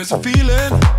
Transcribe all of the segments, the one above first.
There's a feeling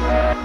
Show